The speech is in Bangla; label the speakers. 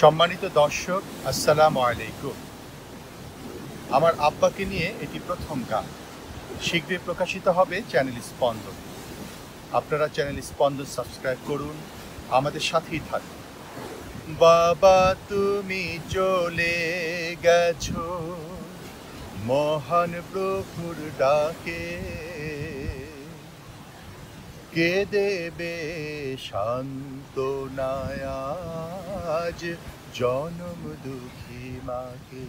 Speaker 1: সম্মানিত দর্শক, আসসালামু আলাইকুম। আমার আব্বাকে নিয়ে এটি প্রথম গান। শীঘ্রই প্রকাশিত হবে চ্যানেল স্পন্দন। আপনারা চ্যানেল স্পন্দন সাবস্ক্রাইব করুন, আমাদের সাথেই থাকুন। বাবা, তুমি চলে গেছো, মহান প্রভুর ডাকে। কে দেবে শান্তনায় আজ জনম দুঃখী মাকে।